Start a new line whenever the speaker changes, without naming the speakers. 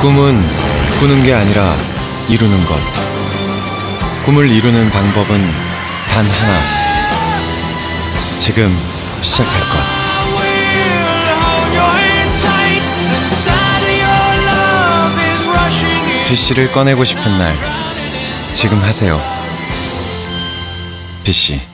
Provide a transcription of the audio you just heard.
꿈은 꾸는 게 아니라 이루는 것. 꿈을 이루는 방법은 단 하나. 지금 시작할 것. PC를 꺼내고 싶은 날, 지금 하세요. PC.